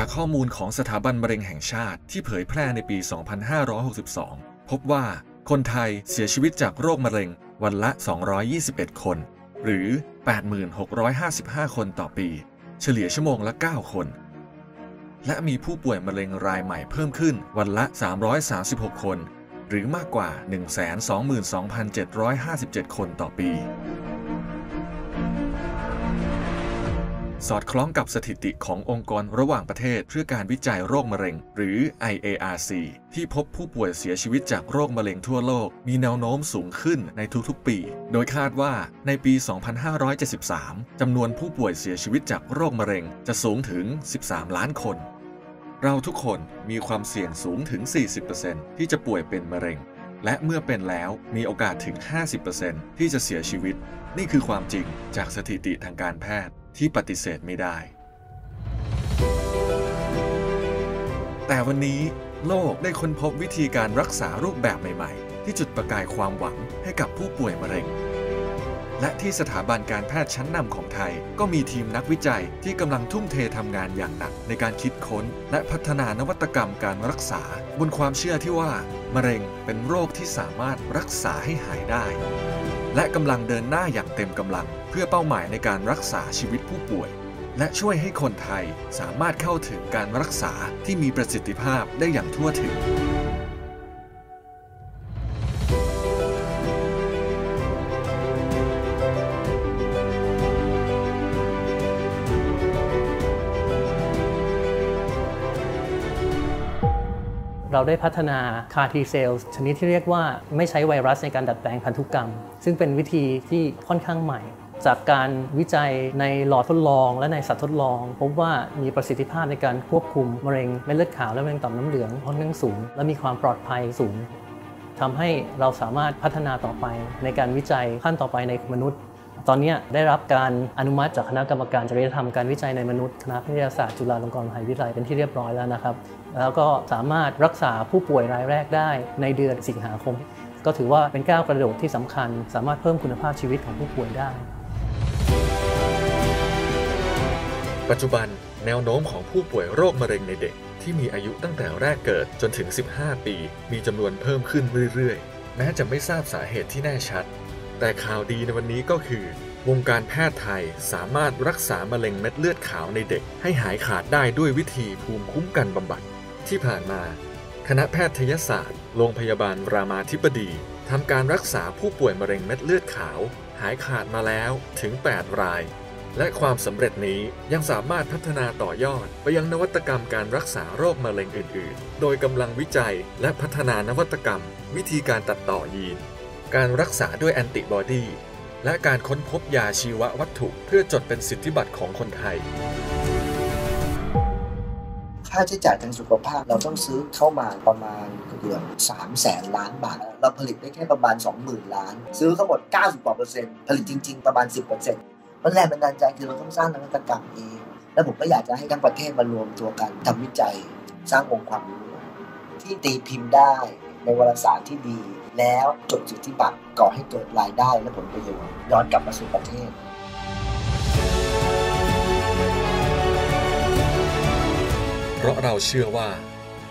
จากข้อมูลของสถาบันมะเร็งแห่งชาติที่เผยแพร่ในปี 2562 พบว่าคนไทยเสียชีวิตจากโรคมะเร็งวันละ 221 คน หรือ 8655 คนต่อปี เฉลี่ยชั่วโมงละ 9 คน และมีผู้ป่วยมะเร็งรายใหม่เพิ่มขึ้นวันละ 336 คน หรือมากกว่า 122,757 คนต่อปี สอดคล้องกับสถิติขององค์กรระหว่างประเทศ เพื่อการวิจัยโรคมะเร็ง หรือ IARC ที่พบผู้ป่วยเสียชีวิตจากโรคมะเร็งทั่วโลก มีแนวโน้มสูงขึ้นในทุกๆปี โดยคาดว่าในปี 2573 จำนวนผู้ป่วยเสียชีวิตจากโรคมะเร็งจะสูงถึง 13 ล้านคน เราทุกคนมีความเสี่ยงสูงถึง 40%ที่จะป่วยเป็นมะเร็ง และเมื่อเป็นแล้วมีโอกาสถึง 50%ที่จะเสียชีวิต นี่คือความจริงจากสถิติทางการแพทย์ ที่ปฏิเสธไม่ได้ แต่วันนี้โลกได้ค้นพบวิธีการรักษารูปแบบใหม่ๆ ที่จุดประกายความหวังให้กับผู้ป่วยมะเร็ง และที่สถาบันการแพทย์ชั้นนำของไทย ก็มีทีมนักวิจัยที่กำลังทุ่มเททำงานอย่างหนัก ในการคิดค้น และพัฒนานวัตกรรมการรักษา บนความเชื่อที่ว่า มะเร็งเป็นโรคที่สามารถรักษาให้หายได้ และกำลังเดินหน้าอย่างเต็มกำลัง เพื่อเป้าหมายในการรักษาชีวิตผู้ป่วย และช่วยให้คนไทยสามารถเข้าถึงการรักษาที่มีประสิทธิภาพได้อย่างทั่วถึง เราได้พัฒนา CAR T cells ชนิดที่เรียกว่าไม่ใช้ไวรัสในการดัดแปลงพันธุกรรม ซึ่งเป็นวิธีที่ค่อนข้างใหม่ จากการวิจัยในหลอดทดลองและในสัตว์ทดลอง พบว่ามีประสิทธิภาพในการควบคุมมะเร็งเม็ดเลือดขาวและมะเร็งต่อมน้ำเหลืองค่อนข้างสูง และมีความปลอดภัยสูงทำให้เราสามารถพัฒนาต่อไปในการวิจัยขั้นต่อไปในมนุษย์ ตอนนี้ได้รับการอนุมัติจากคณะกรรมการจริยธรรมการวิจัยในมนุษย์คณะแพทยศาสตร์จุฬาลงกรณ์มหาวิทยาลัยเป็นที่เรียบร้อยแล้วนะครับ แล้วก็สามารถรักษาผู้ป่วยรายแรกได้ในเดือนสิงหาคม ก็ถือว่าเป็นก้าวกระโดดที่สำคัญ สามารถเพิ่มคุณภาพชีวิตของผู้ป่วยได้ ปัจจุบันแนวโน้มของผู้ป่วยโรคมะเร็งในเด็ก ที่มีอายุตั้งแต่แรกเกิดจนถึง 15 ปี มีจำนวนเพิ่มขึ้นเรื่อยๆ แม้จะไม่ทราบสาเหตุที่แน่ชัด แต่ข่าวดีในวันนี้ก็คือ วงการแพทย์ไทยสามารถรักษามะเร็งเม็ดเลือดขาวในเด็ก ให้หายขาดได้ด้วยวิธีภูมิคุ้มกันบำบัด ที่ผ่านมา คณะแพทยศาสตร์ โรงพยาบาลรามาธิบดีทำการรักษาผู้ป่วยมะเร็งเม็ดเลือดขาว หายขาดมาแล้วถึง 8 ราย และความสำเร็จนี้ยังสามารถพัฒนาต่อยอด ไปยังนวัตกรรมการรักษาโรคมะเร็งอื่น ๆ โดยกำลังวิจัยและพัฒนานวัตกรรม วิธีการตัดต่อยีน การรักษาด้วยแอนติบอดี และการค้นพบยาชีววัตถุเพื่อจดเป็นสิทธิบัตรของคนไทย ค่าใช้จ่ายทางสุขภาพเราต้องซื้อเข้ามาประมาณเกือบ3แสนล้านบาท เราผลิตได้แค่ประมาณ 20,000 ล้าน ซื้อทั้งหมด 90กว่าเปอร์เซ็นต์ผลิตจริง ๆ ประมาณ 10เปอร์เซ็นต์มันแรงบันดาลใจคือเราต้องสร้างนวัตกรรมเองแล้วผมก็อยากจะให้ทั้งประเทศมารวมตัวกันทำวิจัยสร้างองค์ความรู้ที่ตีพิมพ์ได้ ในวารสารที่ดี แล้วจดสิทธิบัตรก่อให้เกิดรายได้และผลประโยชน์ย้อนกลับมาสู่ประเทศเพราะเราเชื่อว่า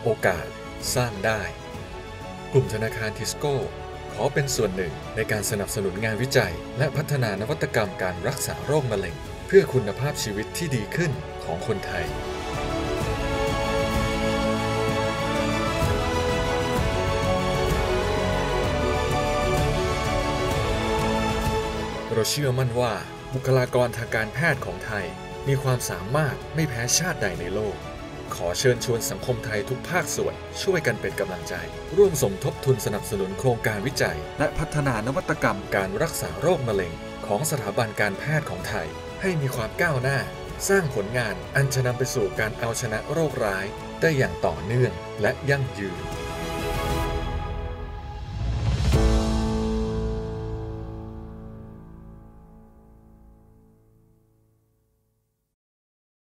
โอกาสสร้างได้ กลุ่มธนาคารทิสโก้ ขอเป็นส่วนหนึ่งในการสนับสนุนงานวิจัย และพัฒนานวัตกรรมการรักษาโรคมะเร็ง เพื่อคุณภาพชีวิตที่ดีขึ้นของคนไทย เราเชื่อมั่นว่าบุคลากรทางการแพทย์ของไทย มีความสามารถไม่แพ้ชาติใดในโลก ขอเชิญชวนสังคมไทยทุกภาคส่วน ช่วยกันเป็นกำลังใจ ร่วมสมทบทุนสนับสนุนโครงการวิจัย และพัฒนานวัตกรรมการรักษาโรคมะเร็ง ของสถาบันการแพทย์ของไทย ให้มีความก้าวหน้า สร้างผลงานอันจะนำไปสู่การเอาชนะโรคร้าย ได้อย่างต่อเนื่องและยั่งยืน